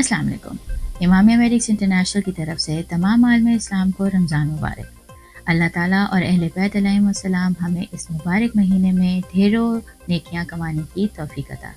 अस्सलाम वालेकुम। इमाम अमेरिक्स इंटरनेशनल की तरफ़ से तमाम आलम इस्लाम को रमज़ान मुबारक। अल्लाह ताला और अहल सलाम हमें इस मुबारक महीने में ढेरों नेकियाँ कमाने की तोफ़ी अता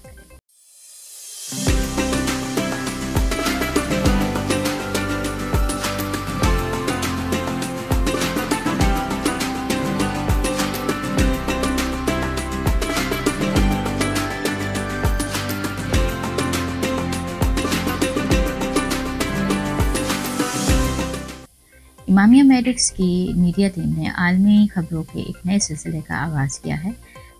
इमामिया मेडिक्स की मीडिया टीम ने आलमी खबरों के एक नए सिलसिले का आगाज़ किया है।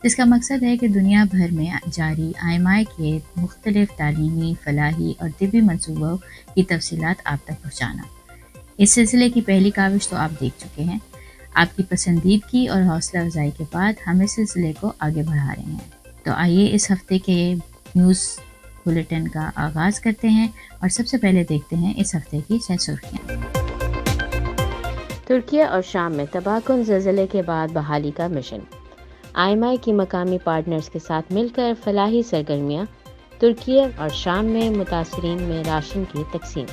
जिसका मकसद है कि दुनिया भर में जारी आई आई के मुख्तलिफ़ तालीमी, फलाही और तिबी मनसूबों की तफसीत आप तक पहुँचाना। इस सिलसिले की पहली काविश तो आप देख चुके हैं। आपकी पसंदीदगी और हौसला अफजाई के बाद हम इस सिलसिले को आगे बढ़ा रहे हैं। तो आइए इस हफ़्ते के न्यूज़ बुलेटिन का आगाज़ करते हैं और सबसे पहले देखते हैं इस हफ़्ते की छह सुर्खियाँ। तुर्किया और शाम में तबाहकुन जल्जले के बाद बहाली का मिशन। आई की मकामी पार्टनर्स के साथ मिलकर फलाही सरगर्मियाँ तुर्किया और शाम में मुतासरीन में राशन की तकसीम।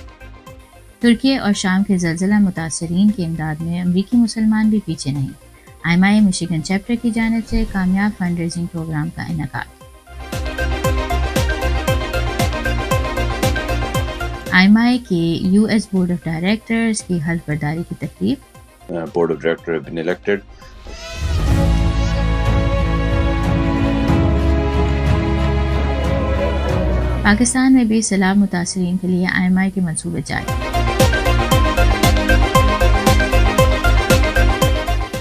तुर्किया और शाम के जल्जला मुतासरीन की इमदाद में अमरीकी मुसलमान भी पीछे नहीं। आई मिशिगन चैप्टर की जानब से कामयाब फंड रेजिंग प्रोग्राम का इनका आई के यूएस बोर्ड ऑफ़ डायरेक्टर्स की हल्फ बर्दारी की तकलीफ़। Board of director been elected Pakistan में भी सैलाब मुतासरीन के लिए आई एम आई के मनसूबे जारी।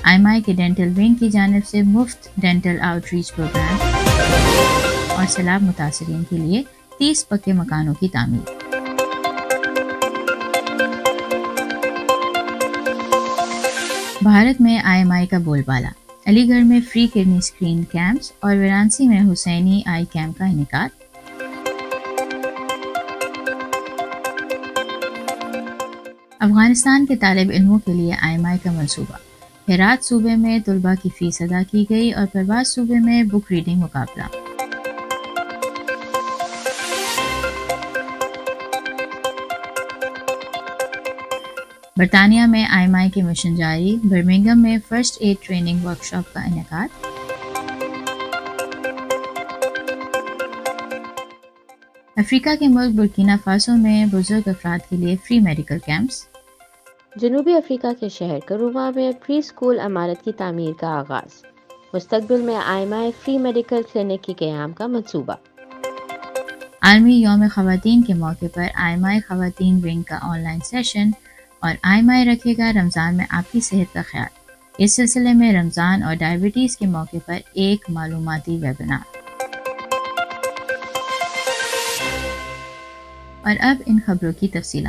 आई एम आई के डेंटल विंग की जानब से मुफ़्त डेंटल आउटरीच प्रोग्राम और सैलाब मुतासरीन के लिए तीस पक्के मकानों की तामीर। भारत में आईएमआई का बोलबाला। अलीगढ़ में फ्री किडनी स्क्रीन कैंप्स और वाराणसी में हुसैनी आई कैंप का इनका अफ़गानिस्तान के तालब इलमों के लिए आईएमआई का मनसूबा हेरात सूबे में तलबा की फ़ीस अदा की गई और परवाज सूबे में बुक रीडिंग मुकाबला। बरतानिया में आई के मिशन जारी बर्मिंगम में फ़र्स्ट एड ट्रेनिंग वर्कशॉप का इनका अफ्रीका के मुल्क बुर्किना फासो में बुज़ुर्ग अफराद के लिए फ्री मेडिकल कैंप्स जनूबी अफ्रीका के शहर करूमा में प्री स्कूल अमारत की तामीर का आगाज़। मुस्तबिल में आई फ्री मेडिकल क्लिनिक के क्याम का मनसूबा आलमी योम खातन के मौके पर आई एम खातन विंग का ऑनलाइन सेशन और आई माई रखेगा रमज़ान में आपकी सेहत का ख्याल। इस सिलसिले में रमज़ान और डायबिटीज़ के मौके पर एक मालूमती वेबिनार। और अब इन खबरों की तफसीत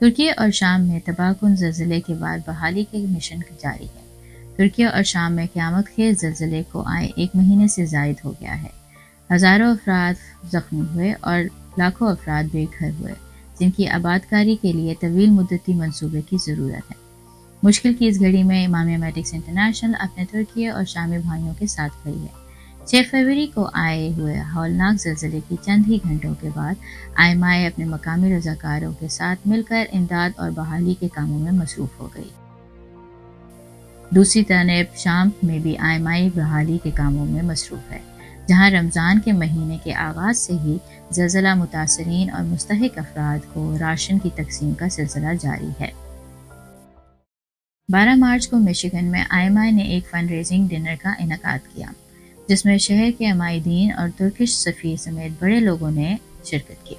तुर्की और शाम में तबाहकुन जल्जिले के बाद बहाली के मिशन जारी है। तुर्की और शाम में क्यामत खेज जल्जले को आए एक महीने से जायद हो गया है। हज़ारों अफराद जख्मी हुए और लाखों अफराद बेघर हुए। जिनकी आबादकारी के लिए तवील मुद्दती मनसूबे की ज़रूरत है। मुश्किल की इस घड़ी में इमाम मेडिक्स इंटरनेशनल अपने तुर्की और शामी भाइयों के साथ खड़ी है। छः फरवरी को आए हुए हौलनाक जल्जले की चंद ही घंटों के बाद आई माए अपने मकामी रजाकारों के साथ मिलकर इमदाद और बहाली के कामों में मसरूफ़ हो गई। दूसरी तरफ़ शाम में भी आई माई बहाली के कामों में मसरूफ़ है। जहाँ रमज़ान के महीने के आगाज़ से ही जल्जला मुतासरीन और मुस्तक अफराद को राशन की तकसीम का सिलसिला जारी है। 12 मार्च को मिशिगन में आईएमआई ने एक फंड रेजिंग डिनर का इनका किया, जिसमें शहर के अमायदीन और तुर्किश सफ़ी समेत बड़े लोगों ने शिरकत की।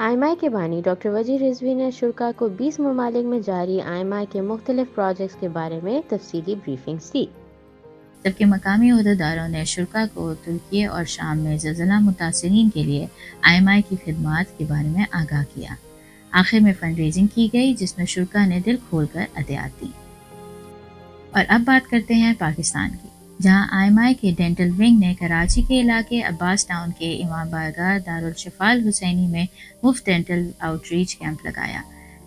आईएमआई के बानी डॉक्टर वजी रिजवी ने शुरा को 20 ममालिक में जारी आई के मुख्तलिफ़ प्रोजेक्ट्स के बारे में तफसीली ब्रीफिंग्स दी। जबकि मकामी अहदेदारों ने शुरा को तुर्की और शाम में जल्जला मुतासरीन के लिए आई की खदमात के बारे में आगाह किया। आखिर में फंड रेजिंग की गई, जिसमें शुरा ने दिल खोल कर अतियात दी। और अब बात करते हैं पाकिस्तान की, जहाँ आई के डेंटल विंग ने कराची के इलाके अब्बास टाउन के इमाम बारगाह दारुल शफाल हुसैनी में मुफ़्त डेंटल आउटरीच कैंप लगाया।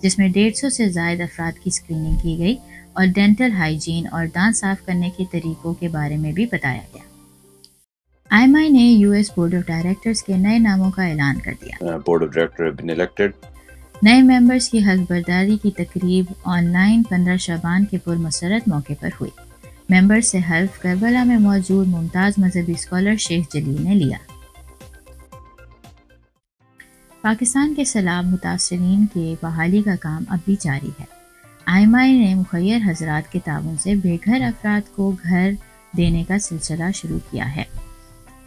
जिसमें डेढ़ सौ से जायद अफराद की स्क्रीनिंग की गई और डेंटल हाइजीन और दांत साफ़ करने के तरीकों के बारे में भी बताया गया। आई ने यूएस बोर्ड ऑफ़ डायरेक्टर्स के नए नामों का ऐलान कर दिया। बोर्ड ऑफ़ डायरेक्टर इलेक्टेड नए मेंबर्स की हल्फ की तकरीब ऑनलाइन पंद्रह शबान के पुरमसरत मौके पर हुई। मेंबर्स से हल्फ करबला में मौजूद मुमताज़ मजहबी स्कॉलर शेख जलील ने लिया। पाकिस्तान के सैलाब मुतासरीन के बहाली का काम अब भी जारी है। आई एम आई ने मुखैर हजरात के ताउन से बेघर अफराद को घर देने का सिलसिला शुरू किया है।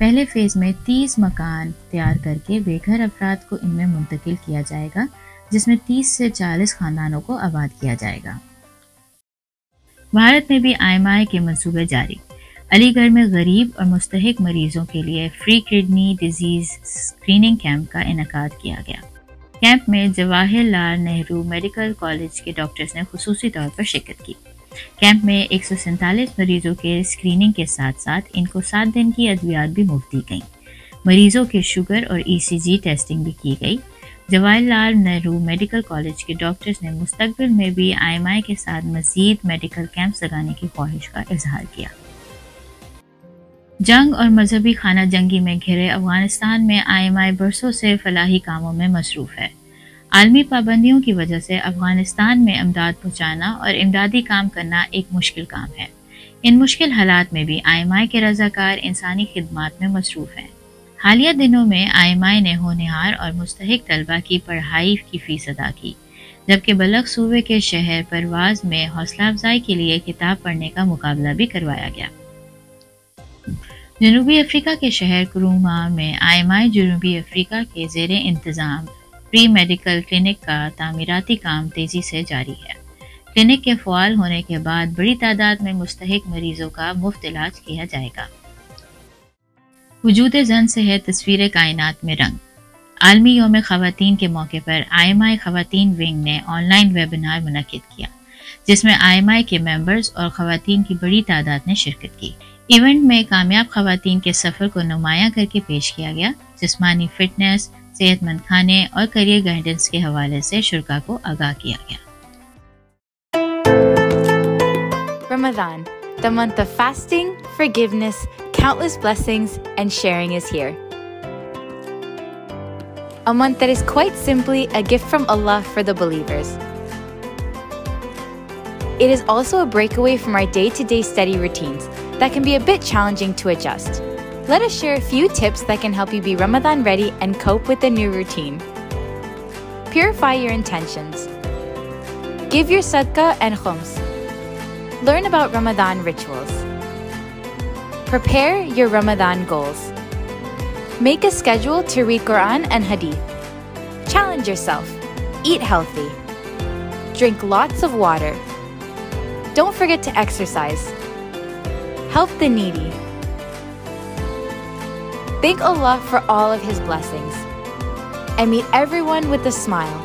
पहले फ़ेज़ में 30 मकान तैयार करके बेघर अफराद को इनमें मुंतकिल किया जाएगा, जिसमें 30 से 40 खानदानों को आबाद किया जाएगा। भारत में भी आई के मंसूबे जारी। अलीगढ़ में गरीब और मुस्तक मरीजों के लिए free kidney disease screening camp का इनका किया गया। कैंप में जवाहर लाल नेहरू मेडिकल कॉलेज के डॉक्टर्स ने खसूसी तौर पर शिरकत की। कैंप में एक मरीजों के स्क्रीनिंग के साथ साथ इनको सात दिन की अद्वियात भी मुफ़्त दी गई। मरीजों के शुगर और ईसीजी e टेस्टिंग भी की गई। जवाहरलाल नेहरू मेडिकल कॉलेज के डॉक्टर्स ने मुस्तबिल में भी आईएमआई के साथ मजीद मेडिकल कैंप्स लगाने की ख्वाहिश का इजहार किया। जंग और मजहबी खाना जंगी में घिरे अफ़गानिस्तान में आई एम आई बरसों से फलाही कामों में मसरूफ़ है। आलमी पाबंदियों की वजह से अफ़गानिस्तान में इमदाद पहुँचाना और इमदादी काम करना एक मुश्किल काम है। इन मुश्किल हालात में भी आई एम आई के रजाकार इंसानी खदमात में मसरूफ़ हैं। हालिया दिनों में आई एम आई ने होनहार और मुस्तक तलबा की पढ़ाई की फ़ीस अदा की, जबकि बलक सूबे के शहर परवाज में हौसला अफजाई के लिए किताब पढ़ने का मुकाबला भी करवाया गया। जनूबी अफ्रीका के शहर क्रूमा में आई जनूबी अफ्रीका के जेर इंतज़ाम। प्री मेडिकल क्लिनिक का तामीराती काम तेज़ी से जारी है। क्लिनिक के फवाल होने के बाद बड़ी तादाद में मुस्तक मरीजों का मुफ़्त इलाज किया जाएगा। वजूद जन से है तस्वीर कायनात में रंग। आलमी योम खातन के मौके पर आई एम आई खातन विंग ने ऑनलाइन वेबिनार मुनद किया। जिसमें आई एम आई के मेंबर्स और खातन की बड़ी तादाद ने शिरकत की इवेंट में कामयाब खातन के सफ़र को नुमाया करके पेश किया गया जिसमानी फिटनेस सेहतमंद खाने और करियर गाइडेंस के हवाले से शुरा को आगाह किया गया Ramadan, the month of fasting, forgiveness, countless blessings, and sharing is here. A month that is quite simply a gift from Allah for the believers. It is also a breakaway from our day to day study routines that can be a bit challenging to adjust. Let us share a few tips that can help you be Ramadan ready and cope with the new routine. Purify your intentions. Give your sadaqah and khums. Learn about Ramadan rituals. Prepare your Ramadan goals. Make a schedule to read Quran and Hadith. Challenge yourself. Eat healthy. Drink lots of water. Don't forget to exercise. Help the needy. Thank Allah for all of His blessings. And meet everyone with a smile.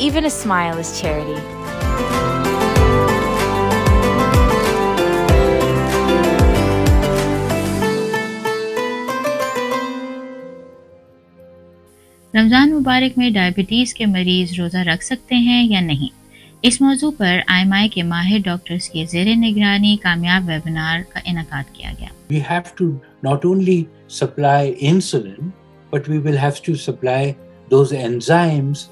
even a smile is charity. Ramzan मुबारक में diabetes के मरीज़ रोज़ा रख सकते हैं या नहीं? इस मौजू पर आई के माहिर डॉक्टर्स के जेर निगरानी कामयाब वेबिनार का इनका किया गया। We have to not only supply insulin, but we will have to supply those enzymes.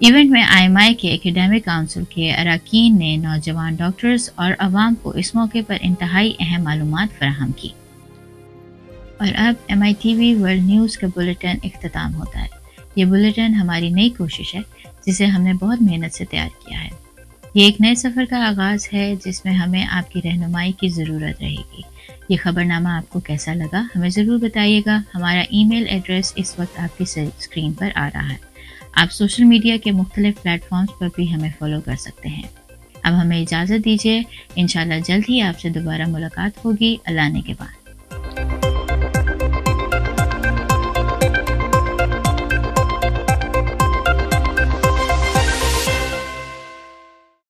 Event में आई के एकेडमिक काउंसिल के अरकान ने नौजवान डॉक्टर्स और आवाम को इस मौके पर इंतहाई अहम मालूम फराहम की। और अब M I T V world news का बुलेटिन अख्ताम होता है। ये बुलेटिन हमारी नई कोशिश है, जिसे हमने बहुत मेहनत से तैयार किया है। ये एक नए सफ़र का आगाज़ है, जिसमें हमें आपकी रहनुमाई की ज़रूरत रहेगी। ये खबरनामा आपको कैसा लगा, हमें ज़रूर बताइएगा। हमारा ईमेल एड्रेस इस वक्त आपकी स्क्रीन पर आ रहा है। आप सोशल मीडिया के मुख्तलिफ़ प्लेटफॉर्म्स पर भी हमें फॉलो कर सकते हैं। अब हमें इजाज़त दीजिए। इन जल्द ही आपसे दोबारा मुलाकात होगी। अल्लाह ने के बाद।